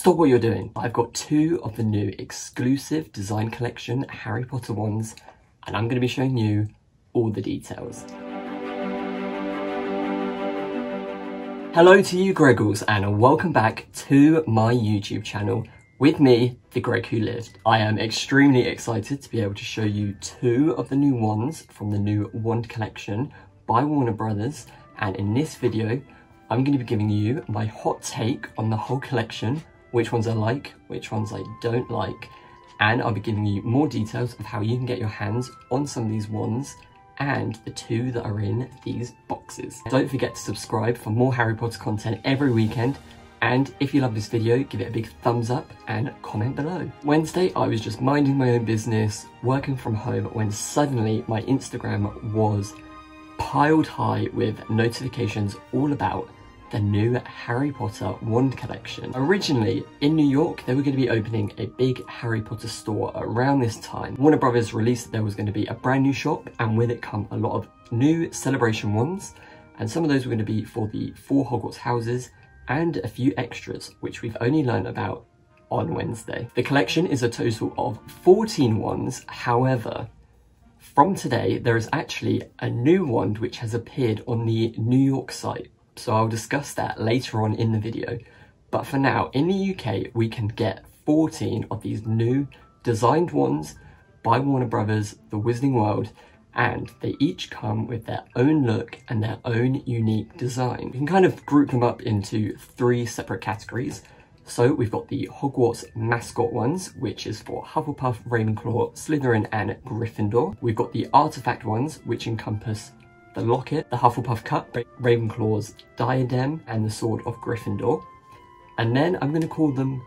Stop what you're doing. I've got two of the new exclusive design collection Harry Potter ones, and I'm going to be showing you all the details. Hello to you Greggles and welcome back to my YouTube channel with me, the Greg Who Lived. I am extremely excited to be able to show you two of the new wands from the new wand collection by Warner Brothers and in this video I'm going to be giving you my hot take on the whole collection, which ones I like, which ones I don't like, and I'll be giving you more details of how you can get your hands on some of these wands and the two that are in these boxes. Don't forget to subscribe for more Harry Potter content every weekend and if you love this video, give it a big thumbs up and comment below. Wednesday, I was just minding my own business, working from home, when suddenly my Instagram was piled high with notifications all about the new Harry Potter wand collection. Originally, in New York, they were going to be opening a big Harry Potter store around this time. Warner Brothers released that there was going to be a brand new shop, and with it come a lot of new celebration wands, and some of those were going to be for the four Hogwarts houses, and a few extras, which we've only learned about on Wednesday. The collection is a total of 14 wands, however, from today, there is actually a new wand which has appeared on the New York site so I'll discuss that later on in the video. But for now, in the UK, we can get 14 of these new designed ones by Warner Brothers, The Wizarding World, and they each come with their own look and their own unique design. We can kind of group them up into three separate categories. So we've got the Hogwarts mascot ones, which is for Hufflepuff, Ravenclaw, Slytherin and Gryffindor. We've got the artifact ones, which encompass the locket, the Hufflepuff cup, Ravenclaw's diadem, and the sword of Gryffindor. And then I'm going to call them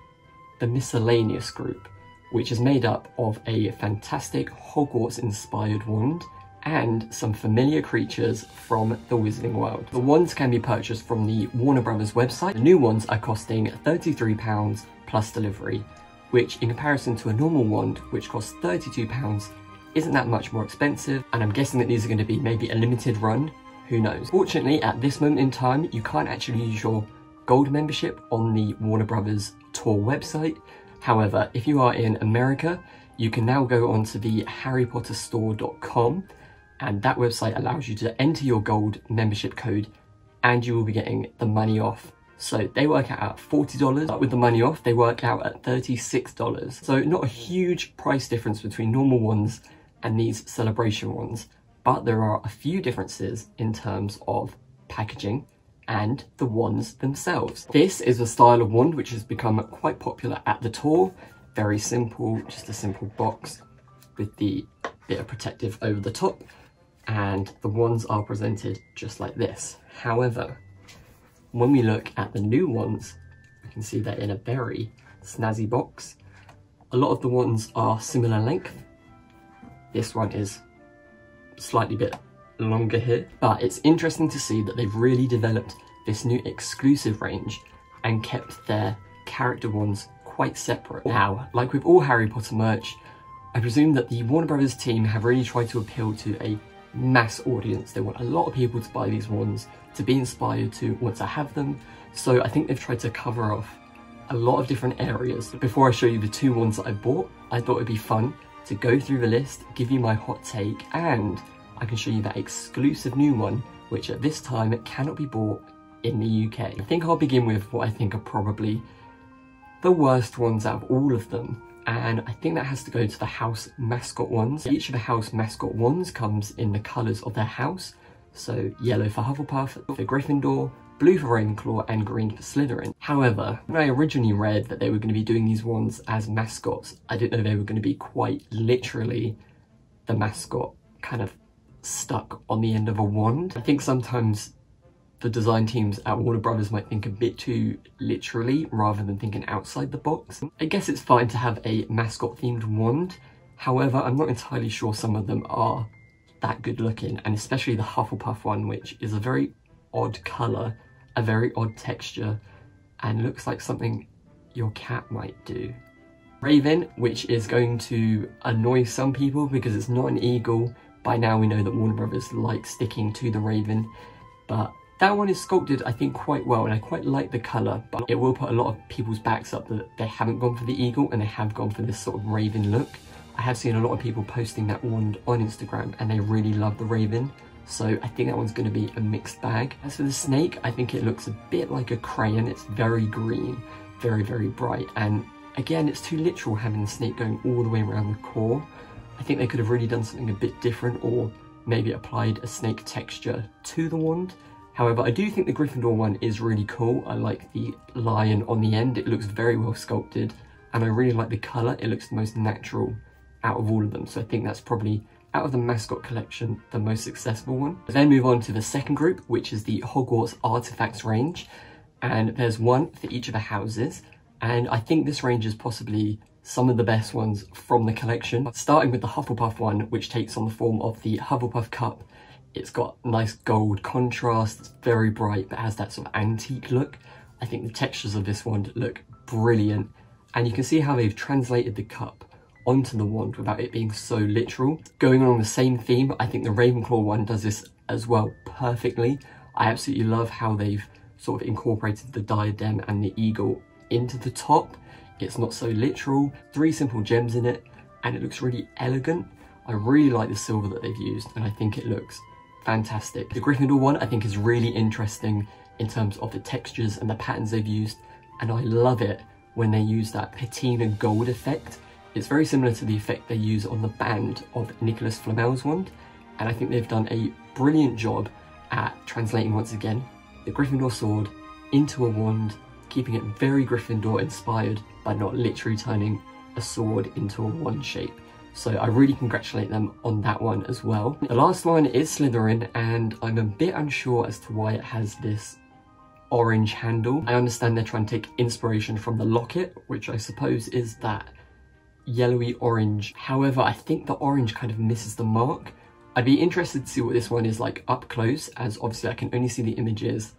the miscellaneous group, which is made up of a fantastic Hogwarts-inspired wand and some familiar creatures from the Wizarding World. The wands can be purchased from the Warner Brothers website. The new ones are costing £33 plus delivery, which in comparison to a normal wand, which costs £32, isn't that much more expensive, and I'm guessing that these are going to be maybe a limited run, who knows. Fortunately, at this moment in time, you can't actually use your gold membership on the Warner Brothers tour website. However, if you are in America, you can now go onto the harrypotterstore.com and that website allows you to enter your gold membership code and you will be getting the money off. So they work out at $40, but with the money off, they work out at $36. So not a huge price difference between normal ones and these celebration ones, but there are a few differences in terms of packaging and the wands themselves. This is a style of wand which has become quite popular at the tour. Very simple, just a simple box with the bit of protective over the top and the wands are presented just like this. However, when we look at the new ones, we can see they're in a very snazzy box. A lot of the wands are similar length, this one is slightly bit longer here, but it's interesting to see that they've really developed this new exclusive range and kept their character ones quite separate. Now, like with all Harry Potter merch, I presume that the Warner Brothers team have really tried to appeal to a mass audience. They want a lot of people to buy these ones, to be inspired to want to have them. So I think they've tried to cover off a lot of different areas. Before I show you the two ones that I bought, I thought it'd be fun to go through the list, give you my hot take, and I can show you that exclusive new one, which at this time cannot be bought in the UK. I think I'll begin with what I think are probably the worst ones out of all of them. And I think that has to go to the house mascot ones. Each of the house mascot ones comes in the colours of their house. So yellow for Hufflepuff, for Gryffindor, blue for Ravenclaw and green for Slytherin. However, when I originally read that they were going to be doing these ones as mascots, I didn't know they were going to be quite literally the mascot kind of stuck on the end of a wand. I think sometimes the design teams at Warner Brothers might think a bit too literally rather than thinking outside the box. I guess it's fine to have a mascot themed wand, however I'm not entirely sure some of them are that good looking and especially the Hufflepuff one which is a very odd colour a very odd texture and looks like something your cat might do. Raven, which is going to annoy some people because it's not an eagle. By now we know that Warner Brothers like sticking to the Raven, but That one is sculpted, I think, quite well, and I quite like the colour, but it will put a lot of people's backs up that they haven't gone for the eagle and they have gone for this sort of raven look. I have seen a lot of people posting that wand on Instagram and they really love the raven, so I think that one's going to be a mixed bag. As for the snake, I think it looks a bit like a crayon. It's very green, very, very bright, and again, it's too literal having the snake going all the way around the core. I think they could have really done something a bit different or maybe applied a snake texture to the wand. However, I do think the Gryffindor one is really cool. I like the lion on the end. It looks very well sculpted and I really like the colour. It looks the most natural out of all of them. So I think that's probably out of the mascot collection, the most successful one. Then move on to the second group, which is the Hogwarts Artifacts range. And there's one for each of the houses. And I think this range is possibly some of the best ones from the collection. Starting with the Hufflepuff one, which takes on the form of the Hufflepuff Cup. It's got nice gold contrast, it's very bright, but has that sort of antique look. I think the textures of this one look brilliant. And you can see how they've translated the cup onto the wand without it being so literal. Going along the same theme, I think the Ravenclaw one does this as well perfectly. I absolutely love how they've sort of incorporated the diadem and the eagle into the top it's not so literal, three simple gems in it, and it looks really elegant. I really like the silver that they've used, and I think it looks fantastic. The Gryffindor one I think is really interesting in terms of the textures and the patterns they've used, and I love it when they use that patina gold effect. It's very similar to the effect they use on the band of Nicholas Flamel's wand, and I think they've done a brilliant job at translating once again the Gryffindor sword into a wand keeping it very Gryffindor inspired by not literally turning a sword into a wand shape. So I really congratulate them on that one as well. The last one is Slytherin and I'm a bit unsure as to why it has this orange handle. I understand they're trying to take inspiration from the locket, which I suppose is that yellowy orange. However, I think the orange kind of misses the mark. I'd be interested to see what this one is like up close, as obviously I can only see the images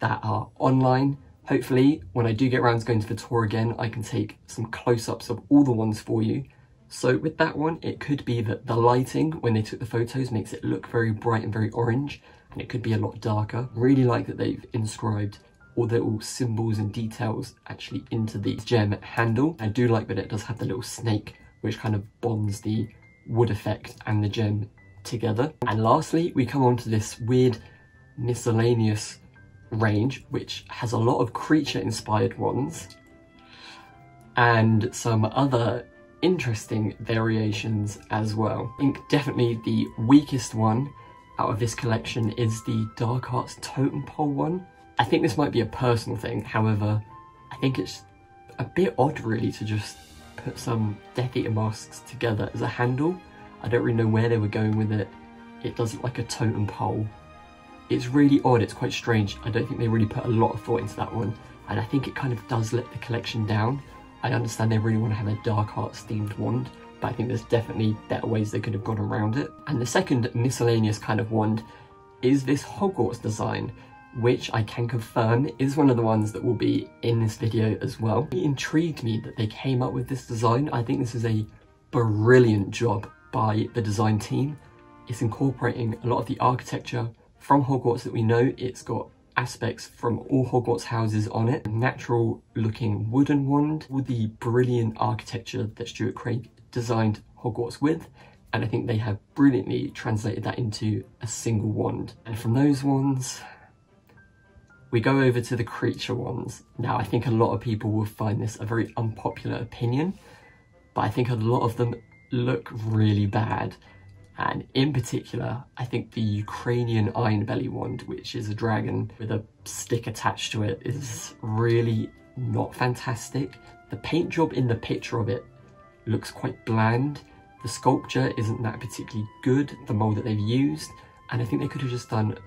that are online Hopefully, when I do get around to going to the tour again, I can take some close-ups of all the ones for you. So with that one, it could be that the lighting, when they took the photos, makes it look very bright and very orange, and it could be a lot darker. Really like that they've inscribed all the little symbols and details actually into the gem handle. I do like that it does have the little snake, which kind of bonds the wood effect and the gem together. And lastly, we come on to this weird miscellaneous range, which has a lot of creature inspired ones and some other interesting variations as well. I think definitely the weakest one out of this collection is the Dark Arts Totem Pole one. I think this might be a personal thing, however, I think it's a bit odd really to just put some Death Eater masks together as a handle. I don't really know where they were going with it. It does look like a totem pole it's really odd, it's quite strange. I don't think they really put a lot of thought into that one. And I think it kind of does let the collection down. I understand they really want to have a Dark Arts themed wand, but I think there's definitely better ways they could have gone around it. And the second miscellaneous kind of wand is this Hogwarts design, which I can confirm is one of the ones that will be in this video as well. It intrigued me that they came up with this design. I think this is a brilliant job by the design team. It's incorporating a lot of the architecture from Hogwarts that we know it's got aspects from all Hogwarts houses on it. Natural looking wooden wand with the brilliant architecture that Stuart Craig designed Hogwarts with. And I think they have brilliantly translated that into a single wand. And from those wands, we go over to the creature ones. Now, I think a lot of people will find this a very unpopular opinion, but I think a lot of them look really bad. And in particular, I think the Ukrainian Ironbelly wand, which is a dragon with a stick attached to it, is really not fantastic. The paint job in the picture of it looks quite bland. The sculpture isn't that particularly good, the mold that they've used, and I think they could have just done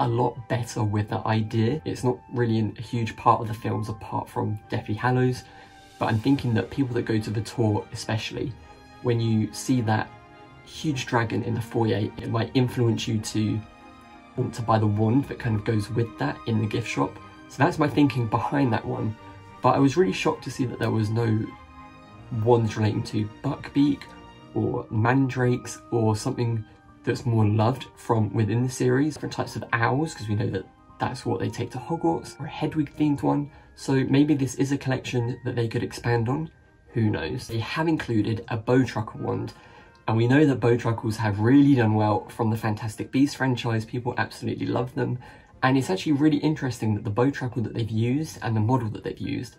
a lot better with that idea. It's not really a huge part of the films apart from Deathly Hallows, but I'm thinking that people that go to the tour especially, when you see that huge dragon in the foyer, it might influence you to want to buy the wand that kind of goes with that in the gift shop. So that's my thinking behind that one. But I was really shocked to see that there was no wands relating to Buckbeak or Mandrakes or something that's more loved from within the series. Different types of owls, because we know that that's what they take to Hogwarts, or a Hedwig themed one. So maybe this is a collection that they could expand on. Who knows? They have included a Bowtruckle wand, and we know that Bowtruckles have really done well from the Fantastic Beasts franchise. People absolutely love them. And it's actually really interesting that the Bowtruckle that they've used and the model that they've used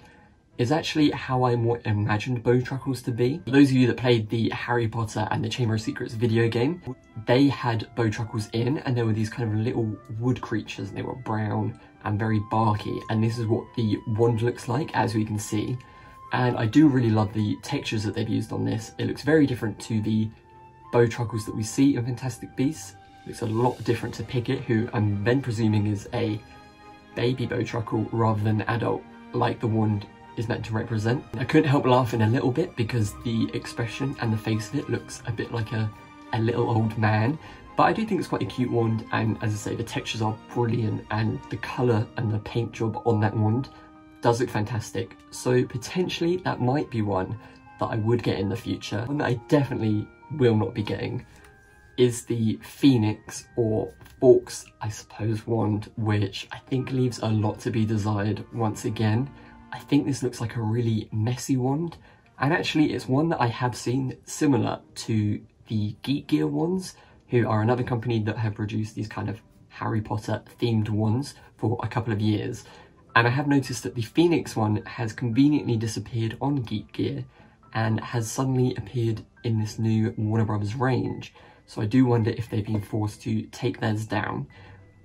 is actually how I more imagined Bowtruckles to be. For those of you that played the Harry Potter and the Chamber of Secrets video game, they had Bowtruckles in and there were these kind of little wood creatures and they were brown and very barky and this is what the wand looks like as we can see. And I do really love the textures that they've used on this. It looks very different to the Bowtruckles that we see in Fantastic Beasts. It looks a lot different to Pickett, who I'm then presuming is a baby Bowtruckle rather than adult, like the wand is meant to represent. I couldn't help laughing a little bit because the expression and the face of it looks a bit like a, a little old man. But I do think it's quite a cute wand and as I say the textures are brilliant and the colour and the paint job on that wand does look fantastic. So potentially that might be one that I would get in the future. One that I definitely will not be getting is the Phoenix or Fawkes, I suppose, wand, which I think leaves a lot to be desired once again. I think this looks like a really messy wand, and actually it's one that I have seen similar to the Geek Gear ones, who are another company that have produced these kind of Harry Potter themed ones for a couple of years. And I have noticed that the Phoenix one has conveniently disappeared on Geek Gear and has suddenly appeared in this new Warner Brothers range. So I do wonder if they've been forced to take theirs down.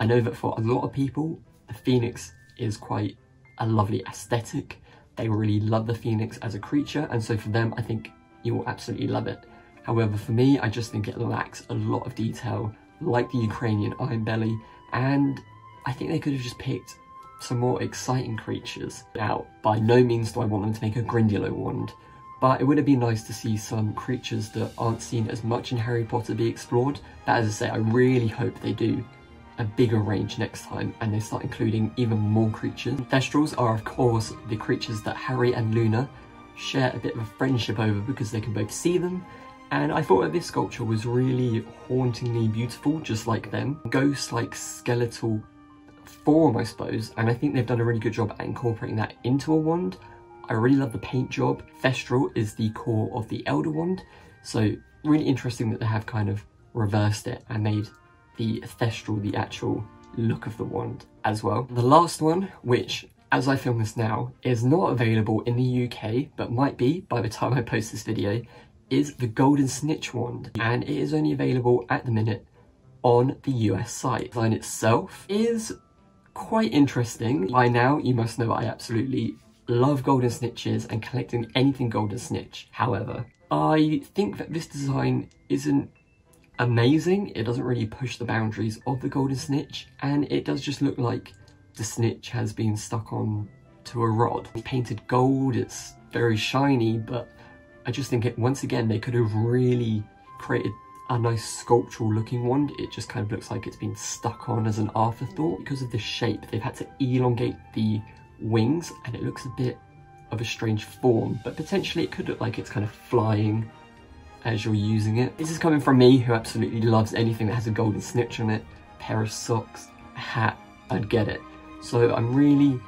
I know that for a lot of people, the Phoenix is quite a lovely aesthetic. They really love the Phoenix as a creature, and so for them, I think you will absolutely love it. However, for me, I just think it lacks a lot of detail, like the Ukrainian Ironbelly, and I think they could have just picked some more exciting creatures. out. by no means do I want them to make a Grindylow wand, but it would have been nice to see some creatures that aren't seen as much in Harry Potter be explored. But as I say, I really hope they do a bigger range next time and they start including even more creatures. Thestrals are of course the creatures that Harry and Luna share a bit of a friendship over because they can both see them and I thought that this sculpture was really hauntingly beautiful just like them. Ghost-like skeletal form I suppose and I think they've done a really good job at incorporating that into a wand. I really love the paint job. Thestral is the core of the Elder Wand so really interesting that they have kind of reversed it and made the Thestral the actual look of the wand as well. The last one, which as I film this now, is not available in the UK, but might be by the time I post this video, is the Golden Snitch wand. And it is only available at the minute on the US site. The design itself is quite interesting. By now, you must know I absolutely love golden snitches and collecting anything golden snitch. However, I think that this design isn't amazing. It doesn't really push the boundaries of the golden snitch and it does just look like the snitch has been stuck on to a rod. It's painted gold, it's very shiny, but I just think it once again they could have really created a nice sculptural looking wand. It just kind of looks like it's been stuck on as an afterthought. Because of the shape, they've had to elongate the wings and it looks a bit of a strange form, but potentially it could look like it's kind of flying as you're using it. This is coming from me who absolutely loves anything that has a golden snitch on it, a pair of socks, a hat, I'd get it. So I'm really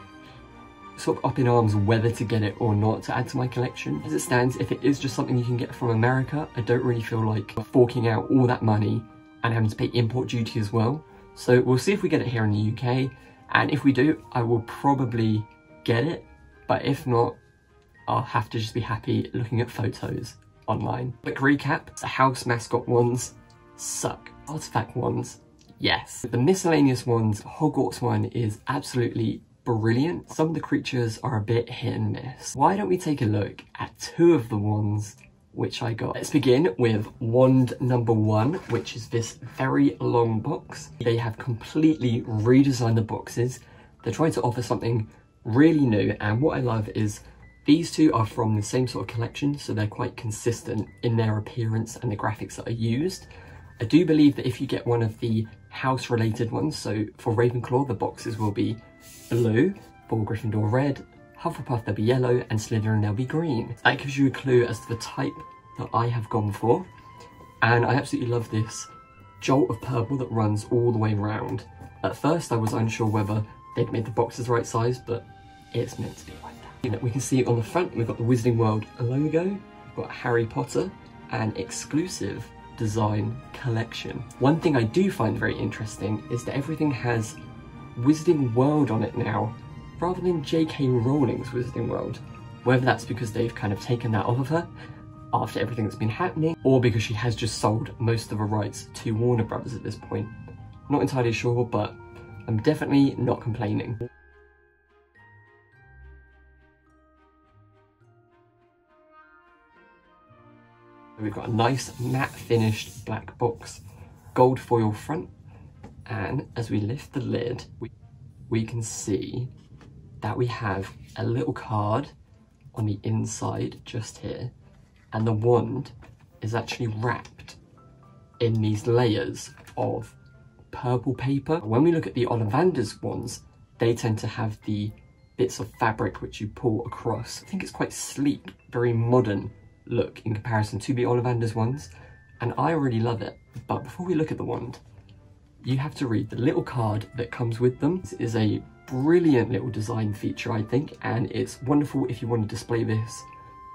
sort of up in arms whether to get it or not to add to my collection. As it stands, if it is just something you can get from America, I don't really feel like forking out all that money and having to pay import duty as well. So we'll see if we get it here in the UK, and if we do, I will probably get it, but if not, I'll have to just be happy looking at photos online. Quick recap, the house mascot ones suck. Artifact ones, yes. The miscellaneous ones, Hogwarts one is absolutely brilliant. Some of the creatures are a bit hit and miss. Why don't we take a look at two of the ones which I got. Let's begin with wand number one, which is this very long box. They have completely redesigned the boxes. They're trying to offer something really new and what I love is these two are from the same sort of collection, so they're quite consistent in their appearance and the graphics that are used. I do believe that if you get one of the house-related ones, so for Ravenclaw, the boxes will be blue, for Gryffindor red, Hufflepuff they'll be yellow, and Slytherin they'll be green. That gives you a clue as to the type that I have gone for. And I absolutely love this jolt of purple that runs all the way around. At first I was unsure whether they'd made the boxes the right size, but it's meant to be know, we can see on the front we've got the Wizarding World logo, we've got Harry Potter, and exclusive design collection. One thing I do find very interesting is that everything has Wizarding World on it now, rather than J.K. Rowling's Wizarding World. Whether that's because they've kind of taken that off of her after everything that's been happening, or because she has just sold most of her rights to Warner Brothers at this point. Not entirely sure, but I'm definitely not complaining. We've got a nice matte finished black box, gold foil front, and as we lift the lid, we, we can see that we have a little card on the inside just here, and the wand is actually wrapped in these layers of purple paper. When we look at the Ollivander's ones, they tend to have the bits of fabric which you pull across. I think it's quite sleek, very modern look in comparison to the Ollivander's ones, and I really love it. But before we look at the wand, you have to read the little card that comes with them. This is a brilliant little design feature, I think, and it's wonderful if you want to display this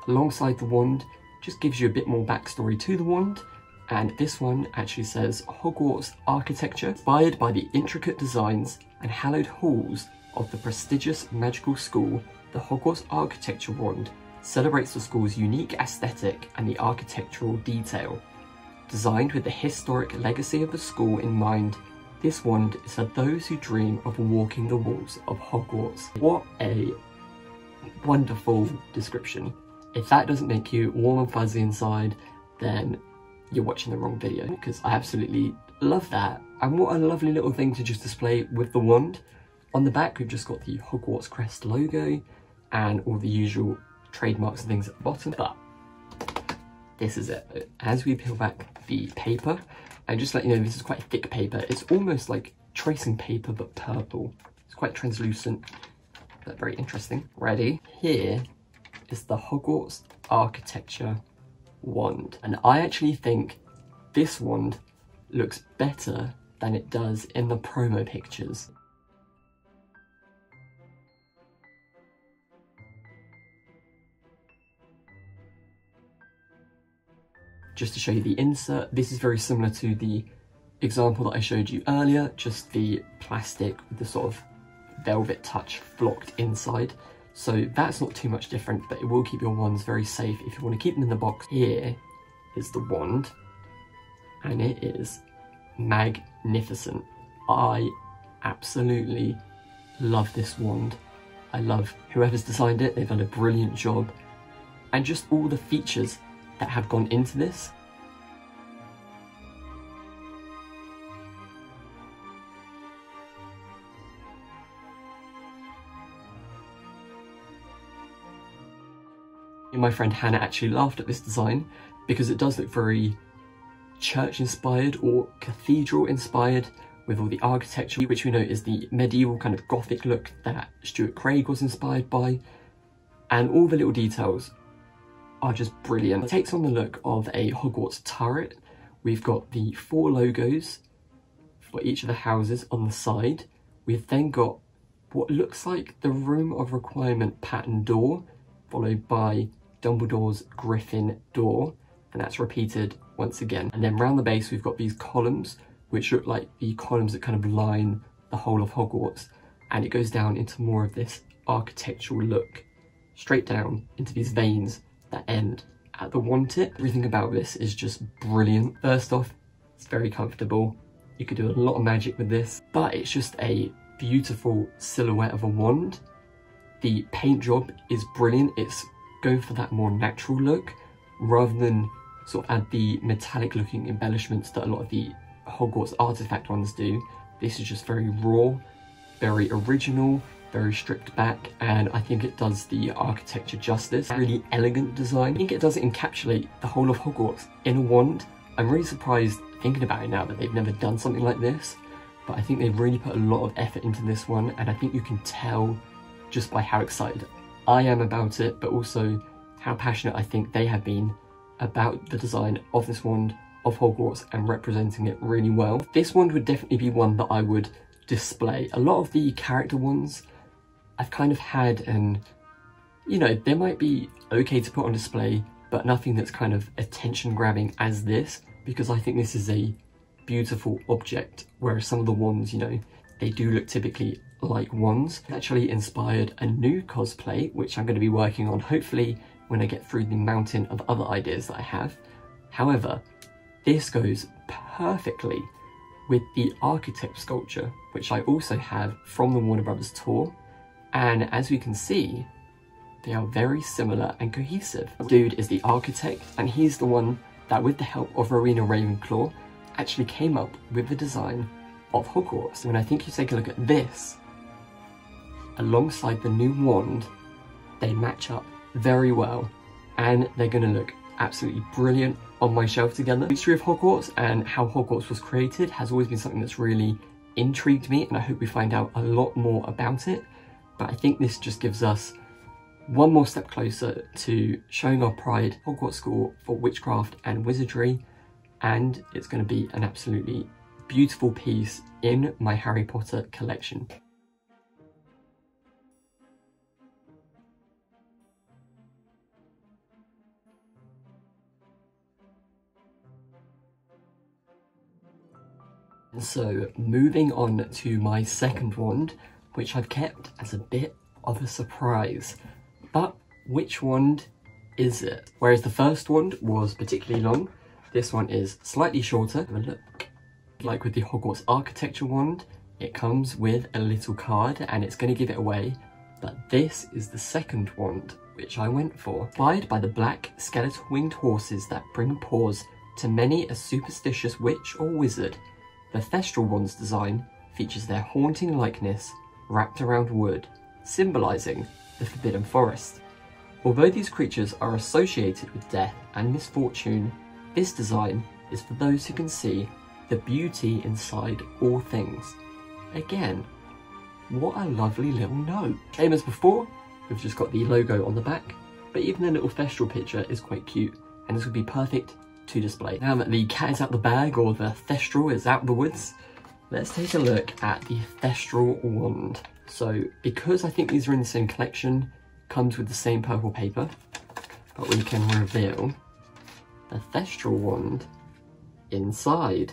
alongside the wand. Just gives you a bit more backstory to the wand, and this one actually says Hogwarts architecture, inspired by the intricate designs and hallowed halls of the prestigious magical school, the Hogwarts architecture wand celebrates the school's unique aesthetic and the architectural detail. Designed with the historic legacy of the school in mind, this wand is for those who dream of walking the walls of Hogwarts. What a wonderful description. If that doesn't make you warm and fuzzy inside, then you're watching the wrong video because I absolutely love that. And what a lovely little thing to just display with the wand. On the back, we've just got the Hogwarts crest logo and all the usual trademarks and things at the bottom, but this is it. As we peel back the paper, and just let you know this is quite thick paper. It's almost like tracing paper, but purple. It's quite translucent, but very interesting. Ready? Here is the Hogwarts Architecture wand. And I actually think this wand looks better than it does in the promo pictures. Just to show you the insert. This is very similar to the example that I showed you earlier, just the plastic with the sort of velvet touch flocked inside. So that's not too much different, but it will keep your wands very safe if you want to keep them in the box. Here is the wand, and it is magnificent. I absolutely love this wand. I love whoever's designed it, they've done a brilliant job. And just all the features that have gone into this. My friend Hannah actually laughed at this design because it does look very church inspired or cathedral inspired with all the architecture which we know is the medieval kind of gothic look that Stuart Craig was inspired by and all the little details are just brilliant. It takes on the look of a Hogwarts turret. We've got the four logos for each of the houses on the side. We've then got what looks like the Room of Requirement pattern door, followed by Dumbledore's Griffin door, and that's repeated once again. And then round the base we've got these columns, which look like the columns that kind of line the whole of Hogwarts, and it goes down into more of this architectural look, straight down into these veins that end at the wand tip. Everything about this is just brilliant. First off, it's very comfortable. You could do a lot of magic with this, but it's just a beautiful silhouette of a wand. The paint job is brilliant. It's going for that more natural look rather than sort of add the metallic looking embellishments that a lot of the Hogwarts artifact ones do. This is just very raw, very original, very stripped back and I think it does the architecture justice. Really elegant design. I think it does encapsulate the whole of Hogwarts in a wand. I'm really surprised thinking about it now that they've never done something like this but I think they've really put a lot of effort into this one and I think you can tell just by how excited I am about it but also how passionate I think they have been about the design of this wand of Hogwarts and representing it really well. This wand would definitely be one that I would display. A lot of the character ones I've kind of had and you know, they might be okay to put on display, but nothing that's kind of attention grabbing as this, because I think this is a beautiful object, whereas some of the ones, you know, they do look typically like wands. Actually inspired a new cosplay, which I'm going to be working on hopefully when I get through the mountain of other ideas that I have. However, this goes perfectly with the architect sculpture, which I also have from the Warner Brothers tour. And as we can see, they are very similar and cohesive. Dude is the architect, and he's the one that with the help of Rowena Ravenclaw, actually came up with the design of Hogwarts. And I think you take a look at this, alongside the new wand, they match up very well, and they're gonna look absolutely brilliant on my shelf together. The history of Hogwarts and how Hogwarts was created has always been something that's really intrigued me and I hope we find out a lot more about it. But I think this just gives us one more step closer to showing our pride Hogwarts School for witchcraft and wizardry and it's going to be an absolutely beautiful piece in my Harry Potter collection. So moving on to my second wand, which I've kept as a bit of a surprise. But which wand is it? Whereas the first wand was particularly long, this one is slightly shorter. Have a look. Like with the Hogwarts architecture wand, it comes with a little card and it's going to give it away. But this is the second wand, which I went for. Inspired by the black skeletal winged horses that bring pause to many a superstitious witch or wizard, the Thestral Wand's design features their haunting likeness wrapped around wood, symbolising the Forbidden Forest. Although these creatures are associated with death and misfortune, this design is for those who can see the beauty inside all things. Again, what a lovely little note. Same as before, we've just got the logo on the back, but even the little Thestral picture is quite cute, and this would be perfect to display. Now that the cat is out the bag, or the Thestral is out the woods, let's take a look at the Thestral wand. So because I think these are in the same collection, comes with the same purple paper, but we can reveal the Thestral wand inside.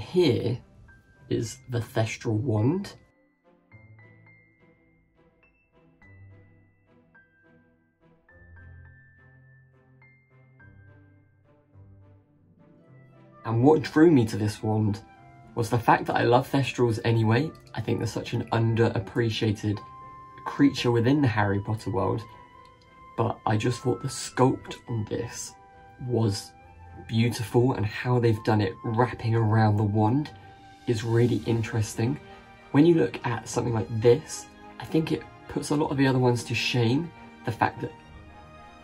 Here is the Thestral wand. And what drew me to this wand was the fact that I love Thestrals anyway. I think they're such an underappreciated creature within the Harry Potter world. But I just thought the sculpt on this was beautiful and how they've done it wrapping around the wand is really interesting. When you look at something like this, I think it puts a lot of the other ones to shame. The fact that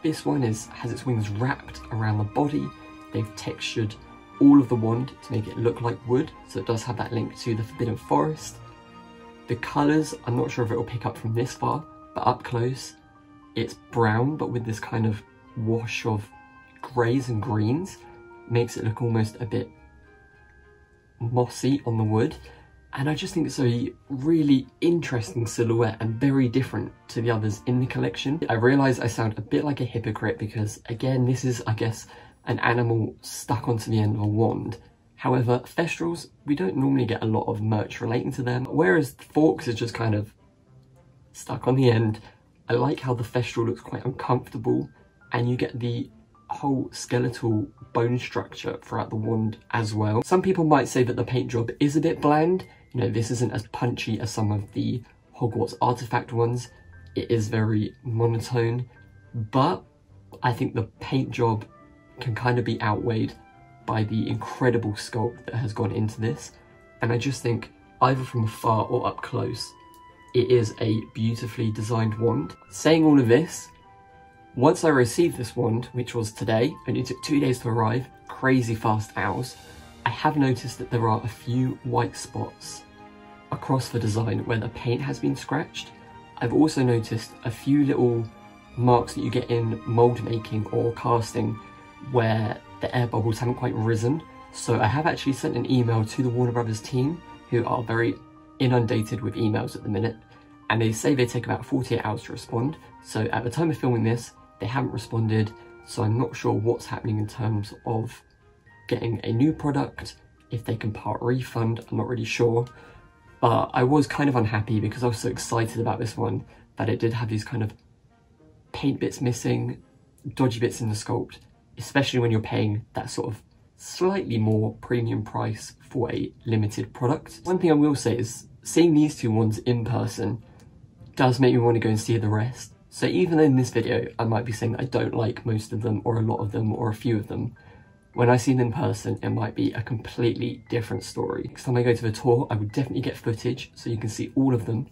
this one is has its wings wrapped around the body, they've textured all of the wand to make it look like wood, so it does have that link to the Forbidden Forest. The colours, I'm not sure if it will pick up from this far, but up close, it's brown, but with this kind of wash of greys and greens, makes it look almost a bit mossy on the wood and I just think it's a really interesting silhouette and very different to the others in the collection. I realise I sound a bit like a hypocrite because again this is I guess an animal stuck onto the end of a wand. However, Thestrals, we don't normally get a lot of merch relating to them, whereas Fawkes is just kind of stuck on the end. I like how the Thestral looks quite uncomfortable and you get the whole skeletal bone structure throughout the wand as well. Some people might say that the paint job is a bit bland. You know, this isn't as punchy as some of the Hogwarts artifact ones. It is very monotone, but I think the paint job can kind of be outweighed by the incredible sculpt that has gone into this. And I just think either from afar or up close, it is a beautifully designed wand. Saying all of this, once I received this wand, which was today, and it took two days to arrive, crazy fast hours, I have noticed that there are a few white spots across the design where the paint has been scratched. I've also noticed a few little marks that you get in mold making or casting where the air bubbles haven't quite risen. So I have actually sent an email to the Warner Brothers team who are very inundated with emails at the minute and they say they take about 48 hours to respond. So at the time of filming this, they haven't responded. So I'm not sure what's happening in terms of getting a new product, if they can part refund, I'm not really sure. But I was kind of unhappy because I was so excited about this one that it did have these kind of paint bits missing, dodgy bits in the sculpt, especially when you're paying that sort of slightly more premium price for a limited product. One thing I will say is seeing these two ones in person does make me want to go and see the rest. So even in this video, I might be saying I don't like most of them or a lot of them or a few of them. When I see them in person, it might be a completely different story. Next time I go to the tour, I will definitely get footage so you can see all of them.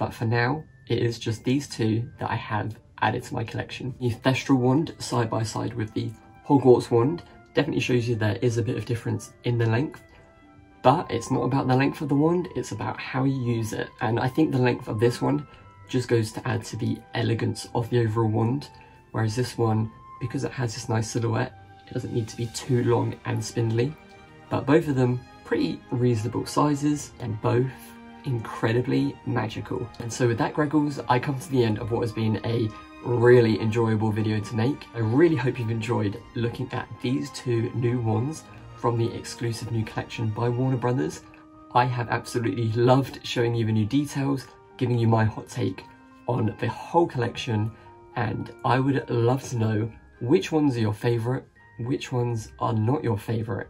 But for now, it is just these two that I have added to my collection. The Thestral wand side by side with the Hogwarts wand definitely shows you there is a bit of difference in the length. But it's not about the length of the wand, it's about how you use it. And I think the length of this one just goes to add to the elegance of the overall wand. Whereas this one, because it has this nice silhouette, it doesn't need to be too long and spindly, but both of them pretty reasonable sizes and both incredibly magical. And so with that Greggles, I come to the end of what has been a really enjoyable video to make. I really hope you've enjoyed looking at these two new ones from the exclusive new collection by Warner Brothers. I have absolutely loved showing you the new details, giving you my hot take on the whole collection, and I would love to know which ones are your favourite which ones are not your favourite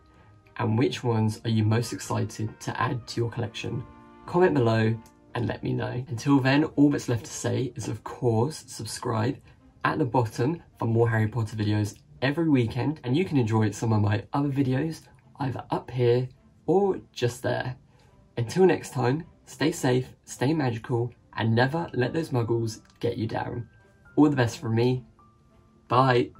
and which ones are you most excited to add to your collection. Comment below and let me know. Until then, all that's left to say is of course subscribe at the bottom for more Harry Potter videos every weekend and you can enjoy some of my other videos either up here or just there. Until next time, stay safe, stay magical and never let those muggles get you down. All the best from me. Bye.